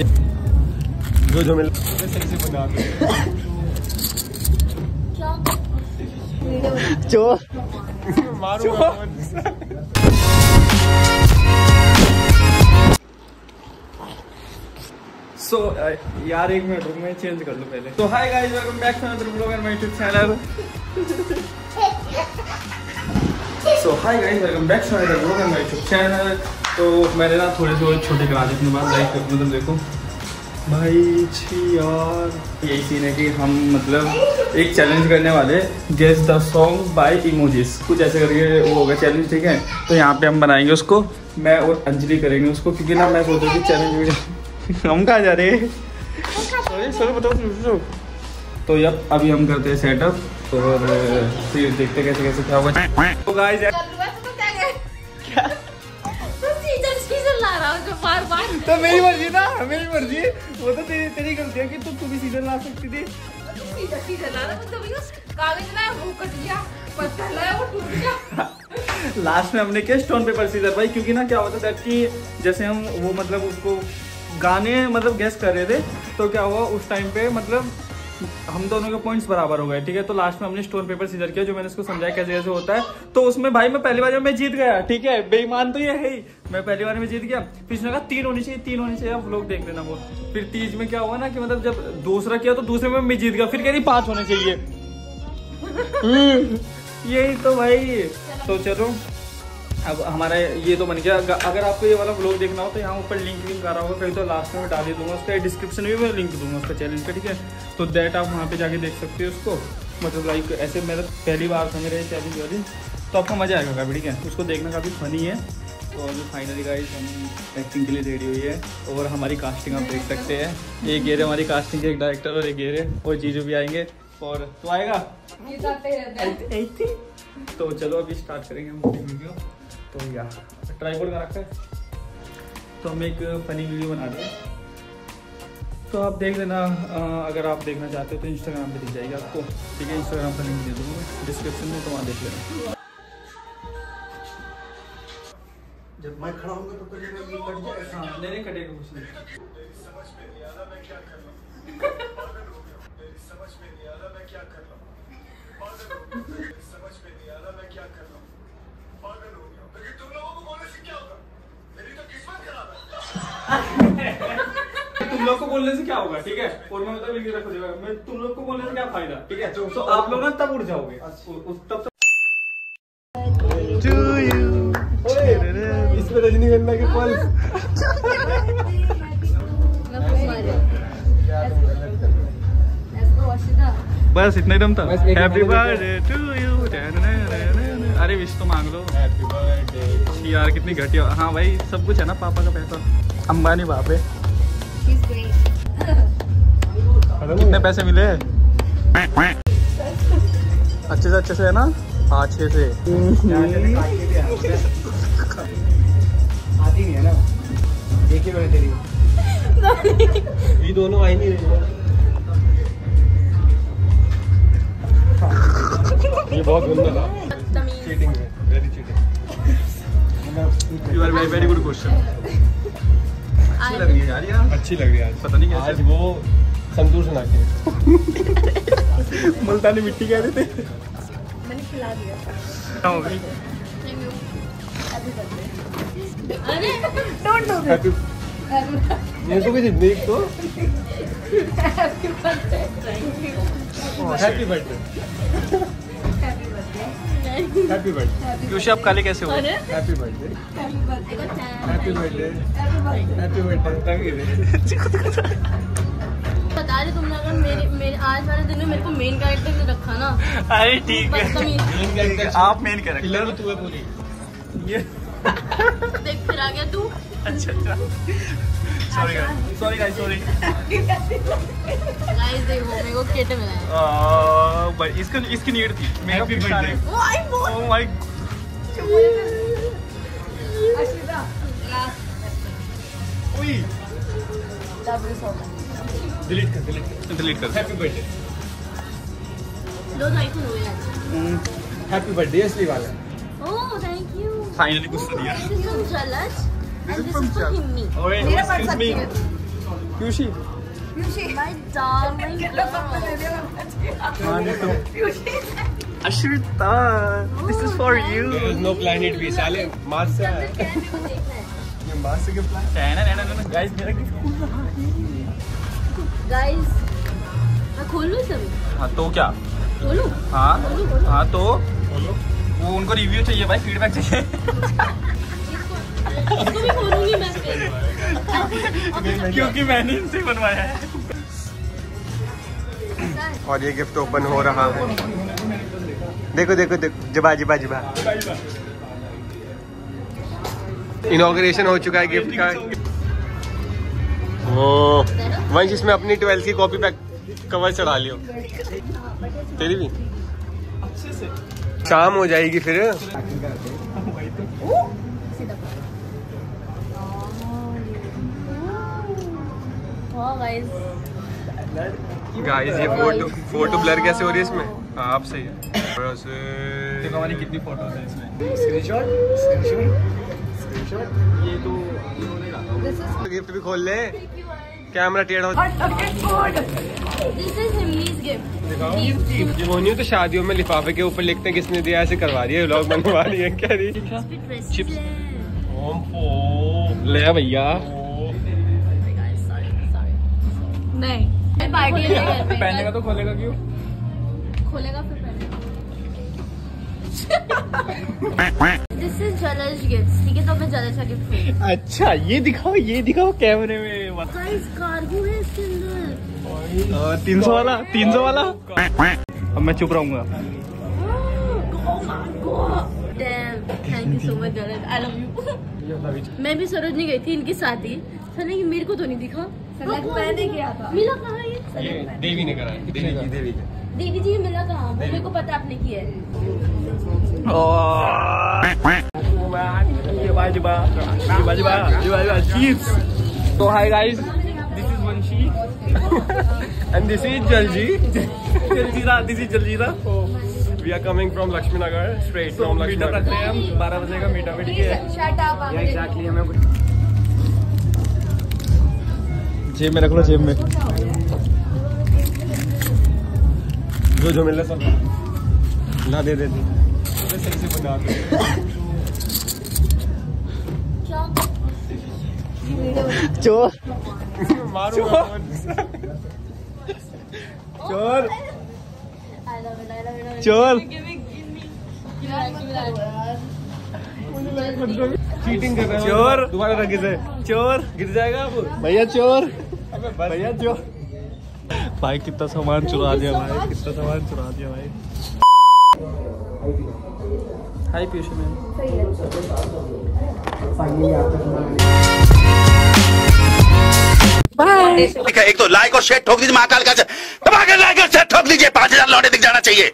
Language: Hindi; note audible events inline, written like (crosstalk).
जो जो मिल चोर मारो सो यार एक मिनट रुक मैं चेंज कर लूँ पहले। तो hi guys welcome back to another blog and my YouTube channel so hi guys welcome back to another blog and my YouTube channel तो मैंने ना थोड़े से छोटे करा दिए अपने बाद लाइक मतलब देखो। भाई छी यार। यही सीन है कि हम मतलब एक चैलेंज करने वाले guess the song by emojis कुछ ऐसे करके वो होगा चैलेंज ठीक है? तो यहाँ पे हम बनाएँगे उसको। मैं और अंजलि करेंगे उसको क्योंकि ना मैं सोचा कि चैलेंज (laughs) हम कहाँ जा रहे हैं? सॉरी सॉरी बताओ तो यप अभी हम करते हैं सेटअप और फिर देखते कैसे कैसे क्या होगा। तो गाइस तो मेरी मर्ज़ी ना मेरी मर्ज़ी। वो तो तेरी तेरी गलती है कि तू तू भी सीज़न ला सकती थी। लास्ट में हमने क्या स्टोन पेपर सीजर भाई क्योंकि ना क्या होता था कि जैसे हम वो मतलब उसको गाने मतलब गेस्ट कर रहे थे तो क्या हुआ उस टाइम पे मतलब हम दोनों के पॉइंट्स बराबर हो गए ठीक है? तो लास्ट में हमने स्टोन पेपर सीजर किया जो मैंने उसको समझाया कैसे कैसे होता है। तो उसमें भाई मैं पहली बार में जीत गया ठीक है? बेईमान तो ये है ही। मैं पहली बार में जीत गया। फिर उसने कहा तीन होनी चाहिए तीन होनी चाहिए। आप लोग देख लेना वो। फिर तीज में क्या हुआ ना कि मतलब जब दूसरा किया तो दूसरे में मैं जीत गया। फिर कह रही पाँच होने चाहिए। (laughs) (laughs) यही तो भाई। तो चलो। अब हमारा ये तो बन गया। अगर आपको ये वाला ब्लॉग देखना हो तो यहाँ ऊपर लिंक लिंक आ रहा होगा कहीं तो लास्ट में डाल ही दूँगा उसका डिस्क्रिप्शन में भी मैं लिंक दूँगा उसका चैनल का ठीक है? तो दैट आप वहाँ पे जाके देख सकते हो उसको। मतलब लाइक ऐसे मेरा पहली बार था मेरा चैलेंज वाली तो आपको मज़ा आएगा काफ़ी ठीक है? उसको देखना काफ़ी फनी है। तो अभी फाइनली गाइस हम एक्टिंग के लिए रेडी हुई है और हमारी कास्टिंग आप देख सकते हैं। एक गेरे हमारी कास्टिंग के एक डायरेक्टर और एक गेरे और जीजू भी आएँगे। और तो आएगा? तो चलो अभी स्टार्ट करेंगे हम वीडियो तो या ट्राईपोड का रखा है। तो हम एक फनी वीडियो बना रहे हैं तो आप देख लेना अगर आप देखना चाहते हो तो इंस्टाग्राम पे दिख जाएगी आपको। ठीक है इंस्टाग्राम का लिंक दे दूँगा डिस्क्रिप्शन में तो वहाँ देख लेना। जब मैं खड़ा होऊँगा तो कभी ये कट जाएगा। हाँ नहीं नहीं कटेगा कुछ नहीं। तुम लोग को बोलने से क्या होगा? ठीक है? और मैं मतलब लिख रखो जगह। मैं तुम लोग को बोलने से क्या फ़ायदा? ठीक है? तो आप लोग ना तब उठ जाओगे। उस तब तक इसमें रजनीगंधा के पल्स (laughs) बस इतना ही दम था। हैप्पी बर्थडे टू यू अरे विश तो मांग लो। हैप्पी बर्थडे यार कितनी घटिया हाँ। भाई सब कुछ है ना पापा का पैसा। अंबानी बाप है। कितने पैसे मिले? अच्छे से अच्छे से है ना? अच्छे से। आती नहीं है ना। मैंने तेरी। ये दोनों आई नहीं ये बहुत गंदा था। चीटिंग है very cheating you are very very good question अच्छी लग रही है यार यार। अच्छी लग रही है आज। पता नहीं कैसे। आज वो संतूर सुना के मुल्तानी मिट्टी कह रहे थे। मैंने खिला दिया। हाँ, हो गई अरे डोंट डू हैप्पी मेरे को भी दे देख तो। Happy birthday thank you happy birthday Yoshi आप काले कैसे हो? Happy birthday happy birthday happy birthday बता रहे तुमने अगर मेरे मेरे आज वाले दिन में मेरे को मेन कैरेक्टर रखा ना अरे ठीक है। आप मेन कैरेक्टर पिलर तू है पूरी। ये देख फिर आ गया तू। अच्छा अच्छा। Sorry guys sorry guys sorry guys देखो मेरे को किट मिला है। भाई इसका इसकी नीड थी। किट सारे birthday. Oh I oh my Ashwita ओए लव यू सो डिलीट कर डिलीट कर. डिलीट कर. हैप्पी बर्थडे दो ढाई हुए आज हैप्पी बर्थडे असली वाला फाइनली कुछ तो दिया this is for मेरा है नो साले मास से ये मास से क्या प्लान गाइस मेरा गिफ्ट Guys, मैं खोल लूँ सभी हाँ तो क्या? खोलूँ। हाँ? खोलूँ खोलूँ। हाँ तो? वो उनको रिव्यू चाहिए भाई फीडबैक चाहिए। इसको भी खोलूँगी मैं क्योंकि मैंने इनसे बनवाया है। और ये गिफ्ट ओपन हो रहा है। देखो देखो देखो जबा जबा जबा। इनॉग्रेशन हो चुका है गिफ्ट का। वंश इसमें अपनी ट्वेल्थ की कॉपी पैक कवर चढ़ा लियो। तेरी भी? अच्छे से। शाम हो जाएगी फिर। गाइस गाइस ये फ़ोटो फ़ोटो ब्लर कैसे हो रही है इसमें? आप सही है। देखो हमारी कितनी फ़ोटोज़ है इसमें। स्क्रीनशॉट स्क्रीनशॉट स्क्रीनशॉट ये तो ये होने का गिफ्ट भी खोल ले। कैमरा टेढ़ा हो दिस इज़ हिमलीज गिफ्ट ये मोहनी तो शादियों में लिफाफे के ऊपर लिखते हैं किसने दिया ऐसे करवा रही है व्लॉग बनवा रही है रही चिप्स ले भैया। नहीं। पहनने का तो खोलेगा क्यों? खोलेगा फिर पहले दिस इज़ जलज गिफ्ट ठीक है तो मैं जलज का गिफ्ट अच्छा ये दिखाओ ये दिखाओ कैमरे में। गाइस कार्गो है इसके अंदर। तीन सौ वाला तीन सौ वाला? अब मैं चुप रहूँगा। So much I love you मैं भी सरोज सरोजनी गई थी इनके साथ ही। कि मेरे को तो नहीं दिखा। मैंने किया था मिला? कहाँ ये? ये देवी ने करा देवी की। देवी जी मिला कहाँ? मेरे को पता आपने किया है। तो hi guys this is Vanshi and this is जलजी Jaljeera this is Jaljeera we are coming from Laxmi Nagar straight from हैं लक्ष्मी हम बारह बजे का मीटअप ठीक शट अप आप एग्जैक्टली हमें जेब में रख लो जेब में। जो जो मिल रहा सब। ना दे दे दे। सही से बना दे चोर। मारो चोर। चोर। चीटिंग कर रहे हो। चोर। दोबारा रख इसे चोर। गिर जाएगा भैया चोर। अबे भैया चोर भाई कितना सामान चुरा दिया भाई (laughs) कितना सामान चुरा दिया भाई। हाय पीयूष मैम एक तो लाइक और शेयर ठोक दीजिए महाकाल का। दबा के लाइक और शेयर ठोक दीजिए पाँच हज़ार लौटे दिख जाना चाहिए।